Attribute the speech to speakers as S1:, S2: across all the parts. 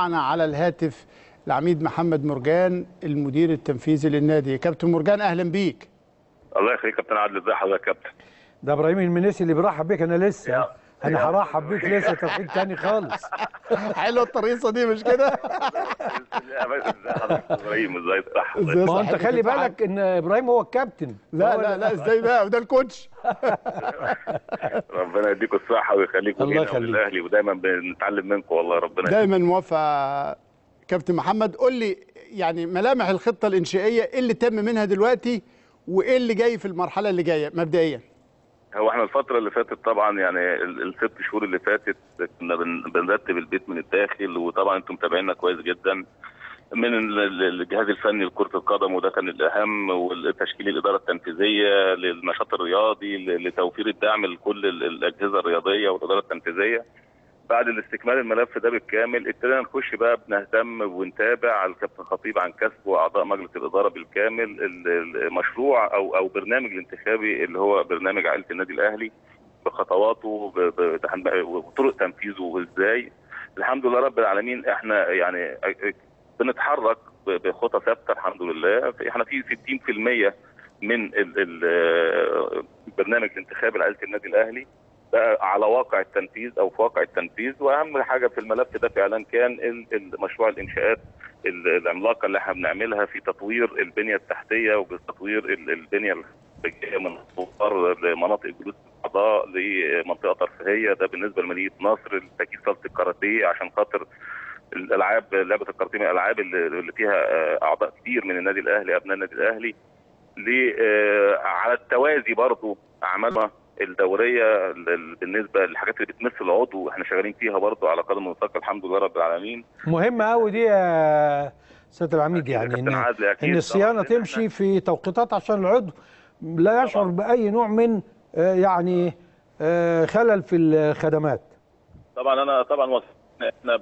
S1: معنا على الهاتف العميد محمد مرجان المدير التنفيذي للنادي. كابتن مرجان أهلا بيك.
S2: الله يخليك كابتن عادل ازي حضرتك يا كابتن؟
S3: ده إبراهيم المنيسي اللي بيرحب بيك أنا لسه. أنا هرحب بيك لسه توقيت تاني خالص.
S1: حلوة الطريقة دي مش كده؟
S2: ازي حضرتك إبراهيم إزاي
S1: إزاي
S3: ما هو
S1: أنت
S3: خلي؟ بالك إن إبراهيم هو الكابتن.
S1: لا لا لا إزاي بقى؟ وده الكوتش.
S2: ربنا يديكم الصحة ويخليكم
S3: الله
S2: لينا
S3: يخليك.
S2: وللاهلي ودايما بنتعلم منكم والله ربنا.
S1: دايما موافق كابتن محمد. قول لي يعني ملامح الخطة الإنشائية إيه اللي تم منها دلوقتي وإيه اللي جاي في المرحلة اللي جاية مبدئيا؟
S2: هو إحنا الفترة اللي فاتت طبعا يعني ال- الست شهور اللي فاتت كنا بن- بنرتب البيت من الداخل وطبعا أنتم متابعينا كويس جدا. من ال- ال- الجهاز الفني لكرة القدم وده كان الأهم والتشكيل الإدارة التنفيذية للنشاط الرياضي لتوفير الدعم لكل ال- الأجهزة الرياضية والإدارة التنفيذية. بعد الاستكمال الملف ده بالكامل ابتدينا نخش بقى بنهتم ونتابع الكابتن خطيب عن كسب وأعضاء مجلس الإدارة بالكامل ال- المشروع أو أو برنامج الانتخابي اللي هو برنامج عائلة النادي الأهلي بخطواته وطرق تنفيذه إزاي الحمد لله رب العالمين إحنا يعني بنتحرك بخطى ثابتة الحمد لله. إحنا في 60% من ال- ال- البرنامج الانتخابي لعائله النادي الأهلي. بقى على واقع التنفيذ أو في واقع التنفيذ وأهم حاجة في الملف ده فعلا كان مشروع الإنشاءات ال- العملاقة اللي إحنا بنعملها في تطوير البنية التحتية وبتطوير ال- البنية الخارجيه من الصغار لمناطق جلوس الأعضاء لمنطقة ترفيهية. ده بالنسبة لمدينة نصر لتجهيز صالة الكاراتيه عشان خاطر الألعاب لعبة الكاراتيه من الألعاب اللي فيها أعضاء كتير من النادي الأهلي أبناء النادي الأهلي. آه، على التوازي برضو اعمالنا الدورية ال- بالنسبة للحاجات اللي بتمس العضو إحنا شغالين فيها برضو على قدم وساق الحمد لله رب العالمين.
S3: مهمه قوي دي يا سيادة العميد يعني
S2: كابتن
S3: ان
S2: إن الصيانة
S3: تمشي في توقيتات عشان العضو. لا يشعر. بأي نوع من آه، يعني آه، خلل في الخدمات.
S2: طبعا أنا طبعا وصلنا إحنا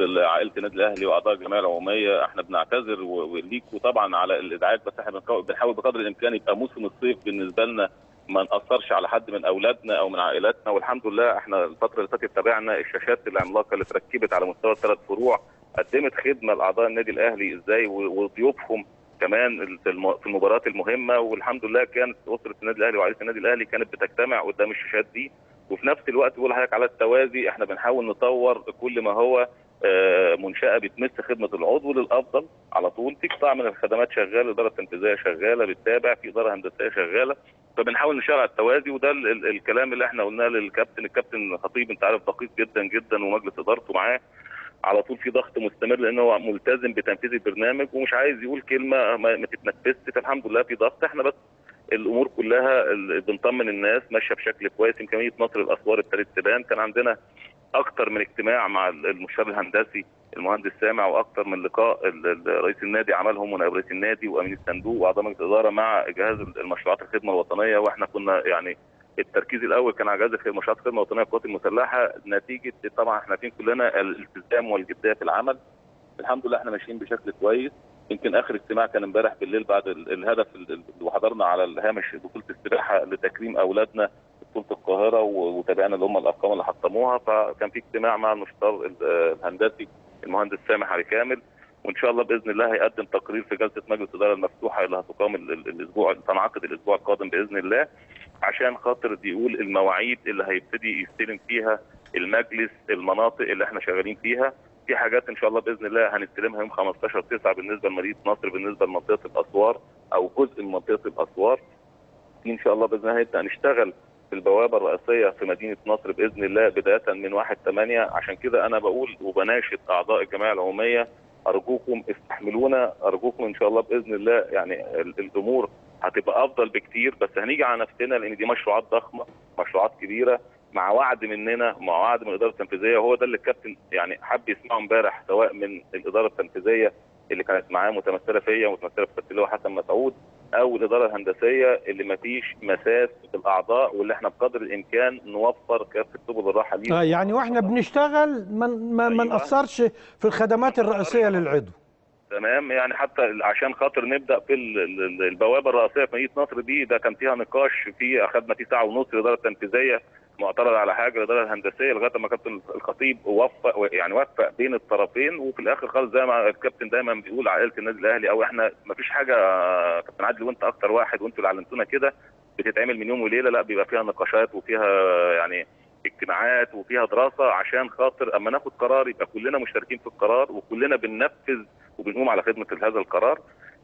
S2: عائله النادي الأهلي وأعضاء الجمعية العمومية إحنا بنعتذر وليكوا طبعا على الازعاج بس إحنا بنحاول بقدر الإمكان يبقى موسم الصيف بالنسبة لنا ما نأثرش على حد من أولادنا أو من عائلاتنا. والحمد لله إحنا الفترة اللي فاتت تابعنا الشاشات العملاقة اللي اتركبت على مستوى الثلاث فروع قدمت خدمة لأعضاء النادي الأهلي إزاي وضيوفهم كمان في الم- في المباريات المهمة. والحمد لله كانت أسرة النادي الأهلي وعائلة النادي الأهلي كانت بتجتمع قدام الشاشات دي. وفي نفس الوقت بقول لحضرتك على التوازي إحنا بنحاول نطور كل ما هو منشأة بتمس خدمة العضو للأفضل. على طول في قطاع من الخدمات شغال الإدارة التنفيذية شغالة بتتابع في إدارة هندسية شغالة. فبنحاول على التوازي وده ال- ال- الكلام اللي إحنا قلناه للكابتن. الكابتن خطيب أنت عارف دقيق جدا جدا ومجلس إدارته معاه. على طول في ضغط مستمر لأن هو ملتزم بتنفيذ البرنامج ومش عايز يقول كلمة ما, تتنفذش. فالحمد لله في ضغط. إحنا بس الأمور كلها بنطمن الناس ماشية بشكل كويس. مدينه نصر الأسوار ابتدت تبان. كان عندنا أكتر من اجتماع مع ال- المستشار الهندسي المهندس سامع وأكتر من لقاء رئيس النادي عملهم ونائب رئيس النادي وأمين الصندوق واعضاء مجلس الإدارة مع جهاز المشروعات الخدمة الوطنية. وإحنا كنا يعني التركيز الأول كان على جهاز مشروعات الخدمة الوطنية للقوات المسلحة. نتيجة طبعا إحنا عارفين كلنا الالتزام والجدية في العمل. الحمد لله إحنا ماشيين بشكل كويس. يمكن آخر اجتماع كان إمبارح بالليل بعد ال- الهدف ال- ال- وحضرنا على الهامش بطولة السباحه لتكريم أولادنا بطولة القاهرة وتابعنا اللي هم الأرقام اللي حطموها فكان في اجتماع مع المستشار ال- الهندسي المهندس سامح علي كامل وإن شاء الله بإذن الله هيقدم تقرير في جلسة مجلس الإدارة المفتوحة اللي هتقام ال- ال- الأسبوع تنعقد الأسبوع القادم بإذن الله عشان خاطر يقول المواعيد اللي هيبتدي يستلم فيها المجلس المناطق اللي إحنا شغالين فيها. في حاجات إن شاء الله بإذن الله هنستلمها يوم 15 9 بالنسبة لمدينه نصر بالنسبة لمنطقة الأسوار أو جزء من منطقة الأسوار. إن شاء الله بإذن الله هنبدا نشتغل البوابة الرئيسية في مدينة نصر بإذن الله بداية من 1 8 عشان كده أنا بقول وبناشد أعضاء الجمعية العمومية أرجوكم استحملونا أرجوكم إن شاء الله بإذن الله يعني ال- الأمور هتبقى أفضل بكتير. بس هنيجي على نفسنا لأن دي مشروعات ضخمة مشروعات كبيرة مع وعد مننا مع وعد من الإدارة التنفيذية. وهو ده اللي الكابتن يعني حب يسمعه امبارح سواء من الإدارة التنفيذية اللي كانت معاه متمثلة فيا ومتمثله في هو حسن مسعود. أو الإدارة الهندسية اللي ما فيش مساس بالاعضاء واللي إحنا بقدر الإمكان نوفر كافة سبل الراحة ليهم.
S3: آه يعني وإحنا بنشتغل ما ما
S2: أيوة.
S3: نأثرش في الخدمات الرئيسية للعضو.
S2: تمام يعني حتى عشان خاطر نبدأ في ال- ال- البوابة الرئيسية في مدينة نصر دي ده كان فيها نقاش في اخذنا فيه ساعة ونص الإدارة التنفيذية معترض على حاجة الإدارة الهندسية لغاية ما كابتن الخطيب وفق يعني وفق بين الطرفين وفي الآخر خالص زي ما الكابتن دايما بيقول عائلة النادي الأهلي أو إحنا ما فيش حاجة كابتن عادل وأنت أكتر واحد وأنتوا اللي علمتونا كده بتتعمل من يوم وليلة لا بيبقى فيها نقاشات وفيها يعني اجتماعات وفيها دراسة عشان خاطر أما ناخد قرار يبقى كلنا مشتركين في القرار وكلنا بننفذ وبنقوم على خدمة هذا القرار.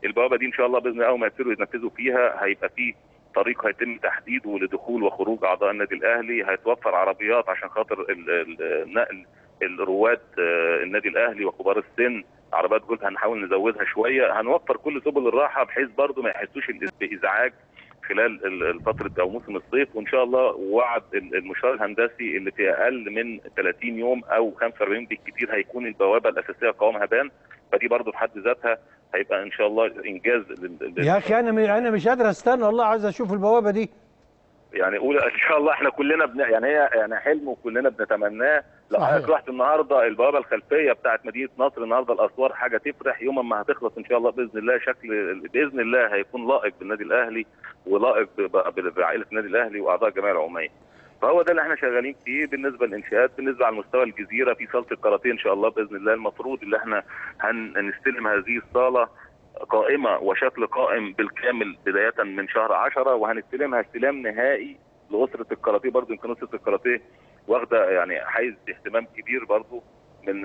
S2: البوابة دي إن شاء الله بإذن الله أول ما يبتدوا ينفذوا فيها هيبقى في طريق هيتم تحديده لدخول وخروج أعضاء النادي الأهلي هيتوفر عربيات عشان خاطر ال- ال- نقل الرواد آه، النادي الأهلي وكبار السن. عربيات جولف هنحاول نزودها شوية. هنوفر كل سبل الراحة بحيث برضه ما يحسوش بازعاج خلال ال- الفترة أو موسم الصيف. وإن شاء الله وعد ال- المشوار الهندسي اللي في أقل من 30 يوم أو 45 بالكثير هيكون البوابة الأساسية قوامها بان فدي برضه في حد ذاتها هيبقى إن شاء الله إنجاز
S3: يا أخي أنا أنا مش قادر أستنى والله عايز أشوف البوابة دي
S2: يعني قول إن شاء الله إحنا كلنا بن... يعني هي يعني حلم وكلنا بنتمناه لو. حضرتك رحت النهارده البوابة الخلفية بتاعت مدينة نصر النهارده الأسوار حاجة تفرح يوم ما هتخلص إن شاء الله بإذن الله شكل بإذن الله هيكون لائق بالنادي الأهلي ولائق ب... ب... بعائلة النادي الأهلي وأعضاء الجمعيه العموميه. فهو ده اللي إحنا شغالين فيه بالنسبة للانشاءات بالنسبة على مستوى الجزيرة. في صالة الكاراتيه إن شاء الله بإذن الله المفروض اللي إحنا هن- هنستلم هذه الصالة قائمة وشكل قائم بالكامل بداية من شهر 10 وهنستلمها استلام نهائي لأسرة الكاراتيه برضه يمكن أسرة الكاراتيه واخدة يعني حيز اهتمام كبير برضه من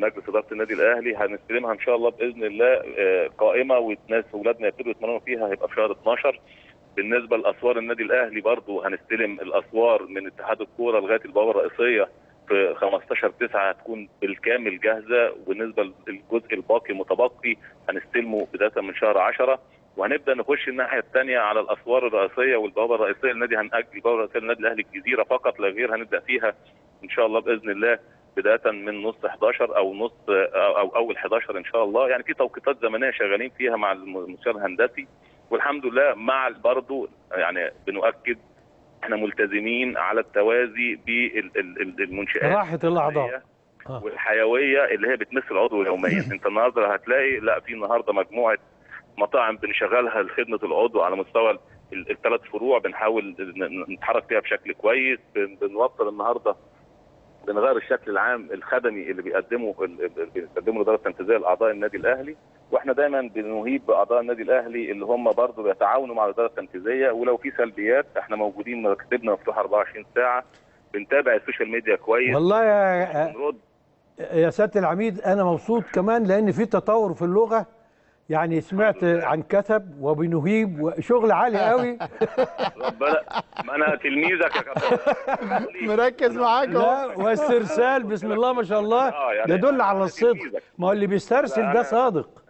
S2: مجلس إدارة النادي الأهلي. هنستلمها إن شاء الله بإذن الله آه، قائمة والناس أولادنا يبتدوا يتمرنوا فيها هيبقى في شهر 12 بالنسبة لأسوار النادي الأهلي برضه هنستلم الأسوار من اتحاد الكورة لغاية البوابة الرئيسية في 15 9 هتكون بالكامل جاهزة. وبالنسبة للجزء الباقي المتبقي هنستلمه بداية من شهر 10 وهنبدأ نخش الناحية الثانية على الأسوار الرئيسية والبوابة الرئيسية. للنادي هنأجل البوابة الرئيسية للنادي الأهلي الجزيرة فقط لا غير هنبدأ فيها إن شاء الله بإذن الله بداية من نص 11 أو نص أو أول 11 إن شاء الله. يعني في توقيتات زمنية شغالين فيها مع المستشار الهندسي. والحمد لله مع برضه يعني بنؤكد إحنا ملتزمين على التوازي بالمنشآت
S3: راحة الأعضاء. آه.
S2: والحيوية اللي هي بتمس العضو يوميا. أنت النهارده هتلاقي لا في النهارده مجموعة مطاعم بنشغلها لخدمة العضو على مستوى الثلاث فروع. بنحاول نتحرك فيها بشكل كويس. بن- بنوصل النهارده بنغير الشكل العام الخدمي اللي بيقدمه ال- ال- بيقدمه الاداره التنفيذيه لاعضاء النادي الأهلي. وإحنا دايما بنهيب بأعضاء النادي الأهلي اللي هم برضه بيتعاونوا مع الاداره التنفيذية. ولو في سلبيات إحنا موجودين مكتبنا مفتوح 24 ساعة. بنتابع السوشيال ميديا كويس.
S3: والله يا
S2: بنرد.
S3: يا سيادة العميد أنا مبسوط كمان لأن في تطور في اللغة. يعني سمعت عن كتب وبنهيب وشغل عالي قوي.
S2: ربنا ما أنا تلميذك يا كابتن.
S1: مركز معاك أهو.
S3: لا واسترسال بسم الله ما شاء الله.
S2: آه، يعني
S3: يدل على الصدق. ما هو اللي بيسترسل ده صادق.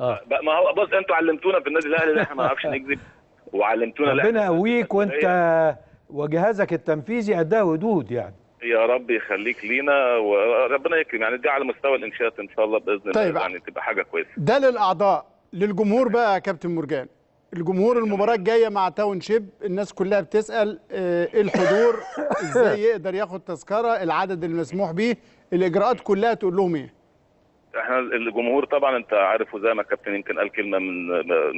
S3: آه.
S2: بقى- ما هو بص أنتوا علمتونا في النادي الأهلي إن إحنا ما نعرفش نكذب وعلمتونا لا
S3: ربنا يقويك وانت. وجهازك التنفيذي أداة ودود يعني.
S2: يا رب يخليك لينا وربنا يكرم. يعني دي على مستوى الإنشاءات إن شاء الله بإذن
S1: طيب.
S2: الله يعني تبقى حاجة كويسة.
S1: ده للأعضاء. للجمهور بقى يا كابتن مرجان الجمهور المباراة الجاية مع تاون شيب الناس كلها بتسأل آه، إيه الحضور؟ إزاي يقدر ياخد تذكرة؟ العدد المسموح به الإجراءات كلها تقول لهم إيه؟
S2: إحنا الجمهور طبعا انت عارف وزي ما الكابتن يمكن قال كلمة من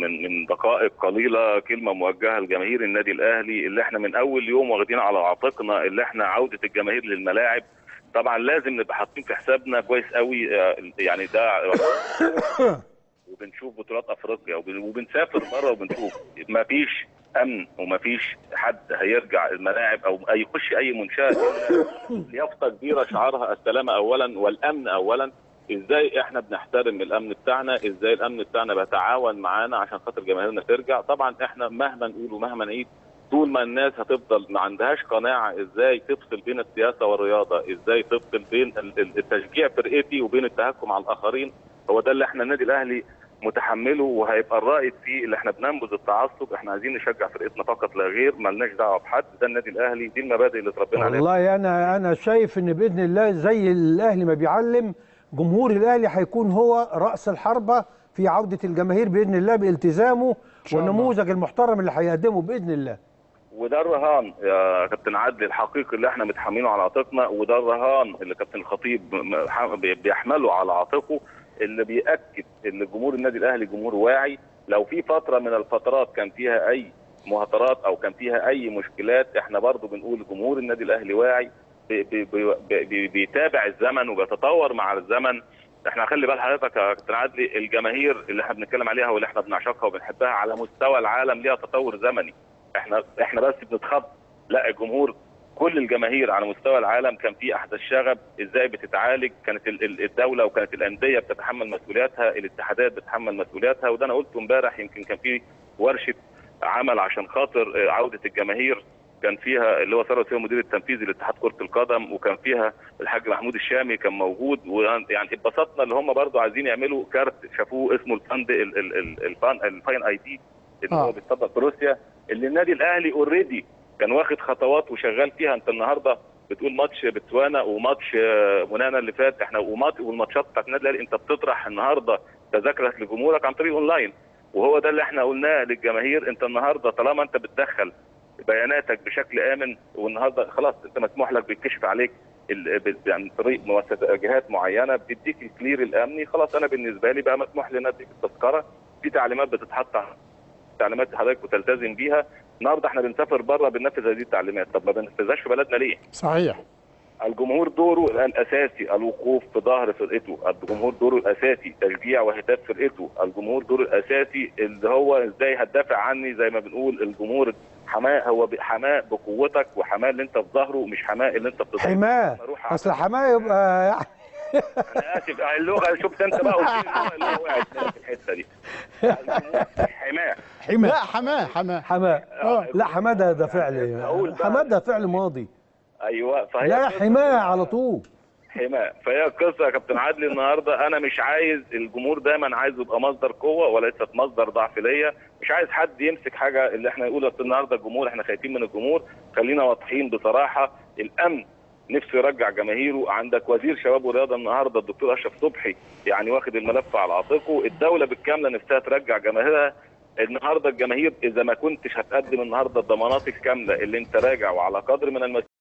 S2: من من دقائق قليلة كلمة موجهة لجماهير النادي الأهلي اللي إحنا من أول يوم واخدين على عاتقنا اللي إحنا عودة الجماهير للملاعب. طبعا لازم نبقى حاطين في حسابنا كويس قوي آه، يعني ده وبنشوف بطولات أفريقيا وبن- وبنسافر بره وبنشوف. ما فيش أمن وما فيش حد هيرجع الملاعب أو أي يخش أي منشاه يافطه كبيرة شعارها السلامه اولا والأمن اولا. إزاي إحنا بنحترم الامن بتاعنا إزاي الامن بتاعنا بيتعاون معانا عشان خاطر جماهيرنا ترجع. طبعا إحنا مهما نقول ومهما نعيد طول ما الناس هتفضل ما عندهاش قناعة إزاي تفصل بين السياسة والرياضة إزاي تفصل بين ال- ال- التشجيع فرقتي وبين التهكم على الآخرين هو ده اللي إحنا النادي الأهلي متحمله وهيبقى الرائد فيه اللي إحنا بننبذ التعصب. إحنا عايزين نشجع فرقتنا فقط لا غير مالناش دعوة بحد ده النادي الأهلي دي المبادئ اللي اتربينا عليها.
S3: والله أنا أنا شايف إن بإذن الله زي الأهلي ما بيعلم جمهور الأهلي هيكون هو رأس الحربة في عودة الجماهير بإذن الله
S1: بإلتزامه.
S3: والنموذج المحترم اللي هيقدمه بإذن الله.
S2: وده الرهان يا كابتن عدلي الحقيقي اللي إحنا متحملينه على عاتقنا وده الرهان اللي كابتن الخطيب بيحمله على عاتقه اللي بيأكد إن جمهور النادي الأهلي جمهور واعي. لو في فترة من الفترات كان فيها أي مهاترات أو كان فيها أي مشكلات إحنا برضو بنقول جمهور النادي الأهلي واعي. بيتابع الزمن وبيتطور مع الزمن. إحنا خلي بال حضرتك يا كابتن عدلي الجماهير اللي إحنا بنتكلم عليها واللي إحنا بنعشقها وبنحبها على مستوى العالم ليها تطور زمني. إحنا إحنا بس بنتخض. لا الجمهور كل الجماهير على مستوى العالم كان في احدث شغب إزاي بتتعالج. كانت ال- ال- الدولة وكانت الأندية بتتحمل مسؤولياتها الاتحادات بتتحمل مسؤولياتها وده أنا قلته امبارح يمكن كان في ورشة عمل عشان خاطر آه، عودة الجماهير. كان فيها اللي هو ثروت فيها المدير التنفيذي لاتحاد كرة القدم وكان فيها الحاج محمود الشامي كان موجود ويعني اتبسطنا اللي هم برضو عايزين يعملوا كارت شافوه اسمه ال fan ال- ال- ال- ال fan ال fan ID اللي
S1: آه.
S2: هو بيطبق في روسيا اللي النادي الأهلي already كان واخد خطوات وشغال فيها أنت النهارده بتقول ماتش بتسوانا وماتش آه، منانا اللي فات إحنا والماتشات بتاعت النادي الأهلي أنت بتطرح النهارده تذاكرك لجمهورك عن طريق اونلاين وهو ده اللي إحنا قلناه للجماهير أنت النهارده طالما أنت بتدخل بياناتك بشكل آمن والنهارده خلاص انت مسموح لك بيتكشف عليك عن طريق مؤسسات جهات معينة بتديك ال clear الأمني. خلاص أنا بالنسبة لي بقى مسموح لي أديك التذكرة. في تعليمات بتتحط تعليمات حضرتك بتلتزم بيها. النهارده إحنا بنسافر بره بننفذ هذه التعليمات. طب ما بننفذهاش في بلدنا ليه؟
S1: صحيح.
S2: الجمهور دوره الاساسي الوقوف في ظهر فرقته، الجمهور دوره الأساسي. تشجيع وهتاف فرقته، الجمهور دوره الأساسي اللي هو إزاي هتدافع عني زي ما بنقول الجمهور حماة هو حماة بقوتك وحماة اللي انت في ظهره مش حماة اللي انت بتضربه حماة.
S3: أصل حماة يبقى يعني
S2: أنا آسف آه، اللغة شفت أنت بقى قلت اللغة اللي هو وقعت في الحتة دي. حماة.
S1: حماة. لا حماة حماة.
S3: حماة.
S2: آه.
S3: لا حماة ده ده فعل
S2: أقول بقى.
S3: حماه ده فعل ماضي.
S2: أيوه فهي
S3: لا حماة على طول.
S2: حماية. فهي القصة يا كابتن عادل النهارده. أنا مش عايز الجمهور دايما عايز يبقى مصدر قوة وليست مصدر ضعف ليا. مش عايز حد يمسك حاجة اللي إحنا نقول النهارده الجمهور إحنا خايفين من الجمهور. خلينا واضحين بصراحة الأمن نفسه يرجع جماهيره. عندك وزير شباب ورياضة النهارده الدكتور أشرف صبحي يعني واخد الملف على عاتقه. الدولة بالكاملة نفسها ترجع جماهيرها. النهارده الجماهير إذا ما كنتش هتقدم النهارده الضمانات الكامله اللي أنت راجع وعلى قدر من المسؤوليه